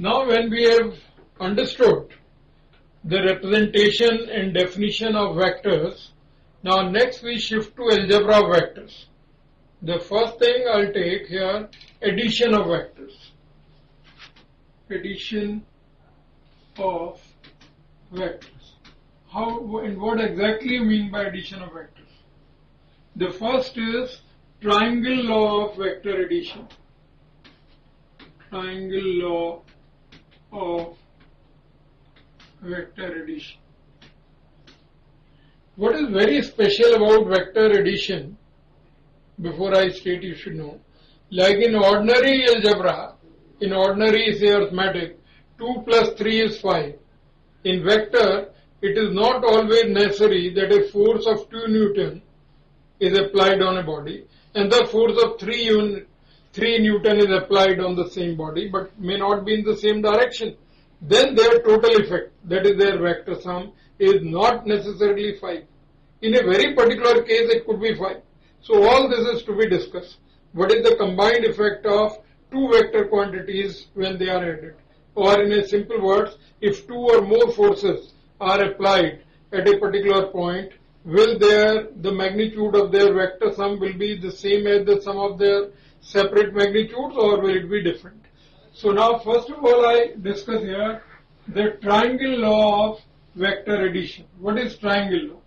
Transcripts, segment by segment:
Now when we have understood the representation and definition of vectors, now next we shift to algebra of vectors. The first thing I'll take here, addition of vectors. Addition of vectors. How and what exactly you mean by addition of vectors? The first is triangle law of vector addition. Triangle law of vector addition. What is very special about vector addition, before I state you should know, like in ordinary algebra, in ordinary say arithmetic, 2 plus 3 is 5. In vector, it is not always necessary that a force of 2 Newton is applied on a body and the force of 3, un, 3 Newton is applied on the same body but may not be in the same direction. Then their total effect, that is their vector sum, is not necessarily 5. In a very particular case, it could be 5. So all this is to be discussed. What is the combined effect of two vector quantities when they are added? Or in a simple words, if two or more forces are applied at a particular point, will their, the magnitude of their vector sum will be the same as the sum of their separate magnitudes or will it be different? So now first of all I discuss here the triangle law of vector addition. What is triangle law?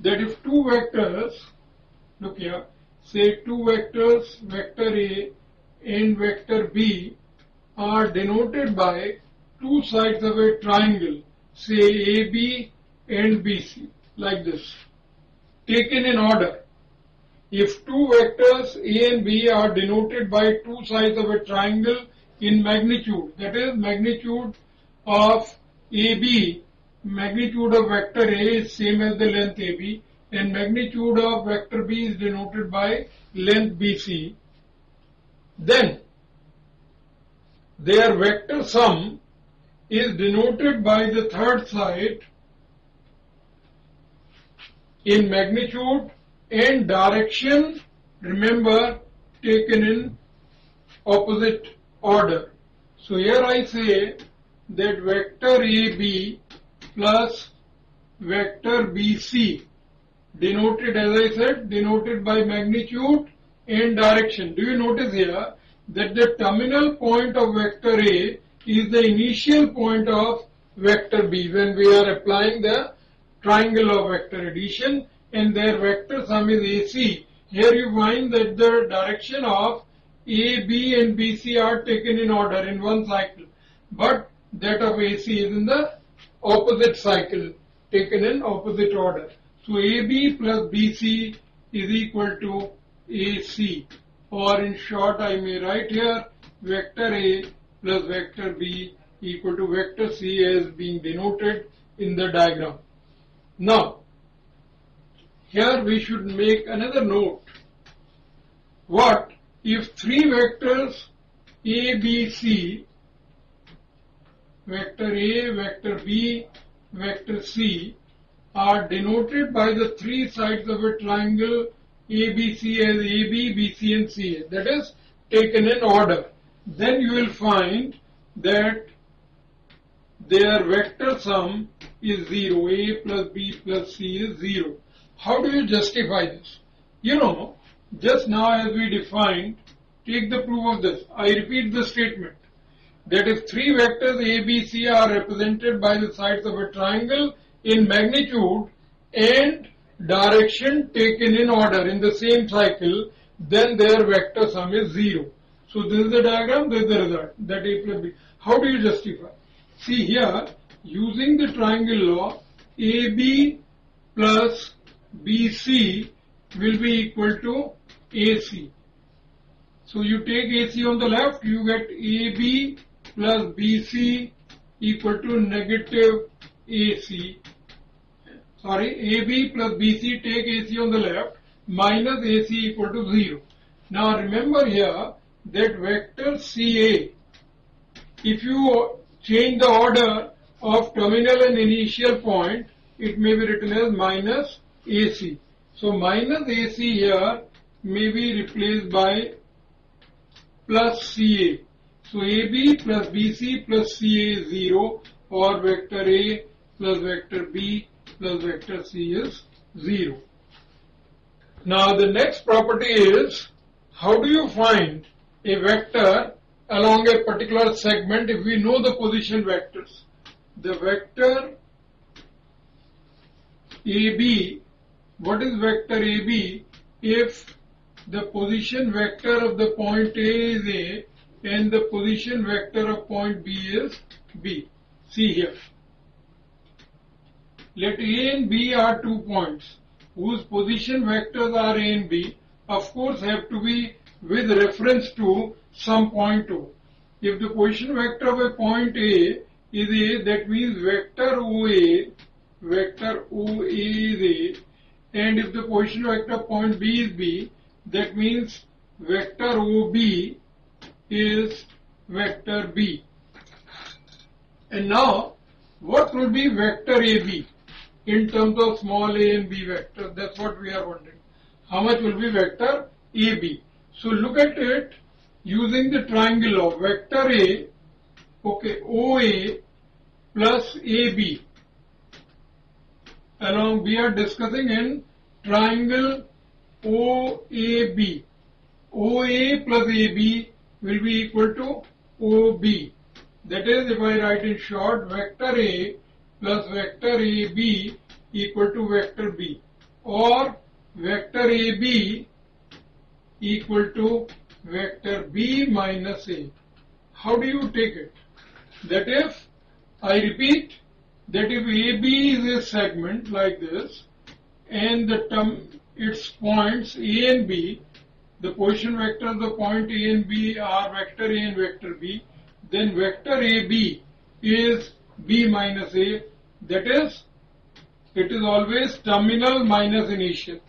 That if two vectors, look here, say two vectors, vector A and vector B are denoted by two sides of a triangle, say AB and BC, like this, taken in order. If two vectors A and B are denoted by two sides of a triangle in magnitude, that is magnitude of AB, magnitude of vector A is same as the length AB and magnitude of vector B is denoted by length BC, then their vector sum is denoted by the third side in magnitude and direction, remember, taken in opposite order. So here I say that vector AB plus vector BC denoted as I said denoted by magnitude and direction. Do you notice here that the terminal point of vector A is the initial point of vector B when we are applying the triangle of vector addition and their vector sum is AC. Here you find that the direction of A, B and BC are taken in order in one cycle but that of AC is in the opposite cycle taken in opposite order. So AB plus BC is equal to AC or in short I may write here vector A plus vector B equal to vector C as being denoted in the diagram. Now here we should make another note. What if three vectors A, B, C vector A, vector B, vector C are denoted by the three sides of a triangle ABC as AB, BC and CA. That is taken in order. Then you will find that their vector sum is 0. A plus B plus C is 0. How do you justify this? You know, just now as we defined, take the proof of this. I repeat the statement that if three vectors A, B, C are represented by the sides of a triangle in magnitude and direction taken in order in the same cycle, then their vector sum is 0. So this is the diagram, this is the result, that A plus B. How do you justify? See here, using the triangle law, AB plus BC will be equal to AC. So you take AC on the left, you get AB plus BC equal to negative AC. Sorry, AB plus BC take AC on the left minus AC equal to 0. Now remember here that vector CA, if you change the order of terminal and initial point, it may be written as minus AC. So minus AC here may be replaced by plus CA. So AB plus BC plus CA is 0 or vector A plus vector B plus vector C is 0. Now the next property is how do you find a vector along a particular segment if we know the position vectors? The vector AB, what is vector AB? If the position vector of the point A is A and the position vector of point B is B. See here. Let A and B are two points whose position vectors are A and B of course have to be with reference to some point O. If the position vector of a point A is A that means vector OA vector OA is A and if the position vector point B is B that means vector OB is vector B. And now, what will be vector AB in terms of small a and b vector? That's what we are wondering. How much will be vector AB? So look at it using the triangle of vector A, okay, OA plus AB. Along we are discussing in triangle OAB. OA plus AB will be equal to OB. That is, if I write in short, vector A plus vector AB equal to vector B or vector AB equal to vector B minus A. How do you take it? That if, I repeat, that if AB is a segment like this and the term, its points A and B, the position vectors of the point A and B are vector A and vector B, then vector AB is B minus A, that is, it is always terminal minus initial.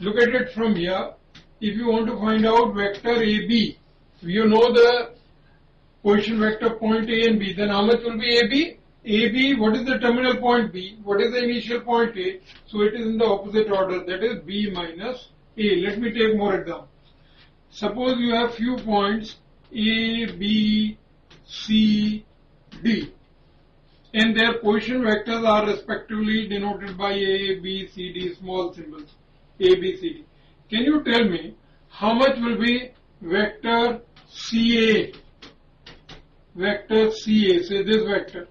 Look at it from here. If you want to find out vector AB, you know the position vector point A and B, then how much will be AB? AB, what is the terminal point B? What is the initial point A? So it is in the opposite order, that is B minus A. Let me take more examples. Suppose you have few points A, B, C, D and their position vectors are respectively denoted by A, B, C, D, small symbols, A, B, C, D. Can you tell me how much will be vector CA? Vector CA, say this vector.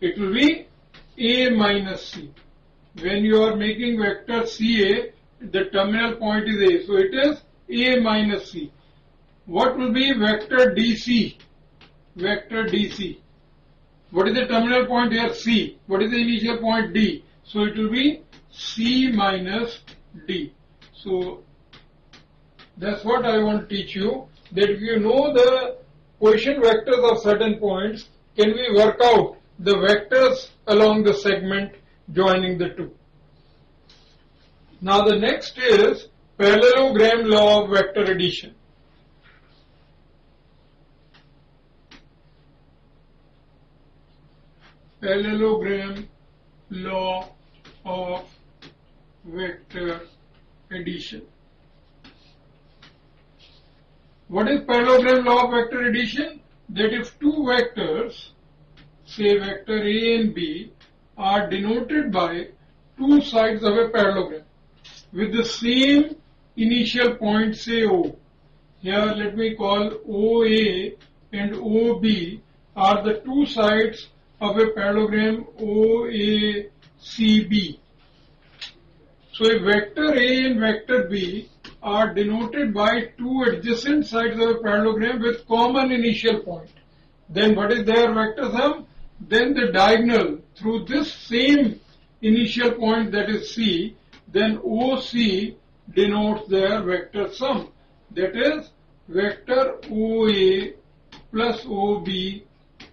It will be A minus C. When you are making vector CA, the terminal point is A, so it is A minus C. What will be vector DC? Vector DC. What is the terminal point here? C. What is the initial point? D. So it will be C minus D. So that's what I want to teach you that if you know the position vectors of certain points, can we work out the vectors along the segment joining the two. Now the next is parallelogram law of vector addition. Parallelogram law of vector addition. What is parallelogram law of vector addition? That if two vectors say vector A and B, are denoted by two sides of a parallelogram with the same initial point say O. Here let me call OA and OB are the two sides of a parallelogram OACB. So a vector A and vector B are denoted by two adjacent sides of a parallelogram with common initial point. Then what is their vector sum? Then the diagonal through this same initial point that is C, then OC denotes their vector sum. That is vector OA plus OB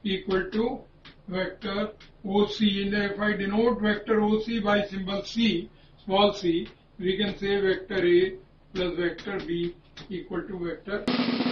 equal to vector OC. And if I denote vector OC by symbol C, small c, we can say vector A plus vector B equal to vector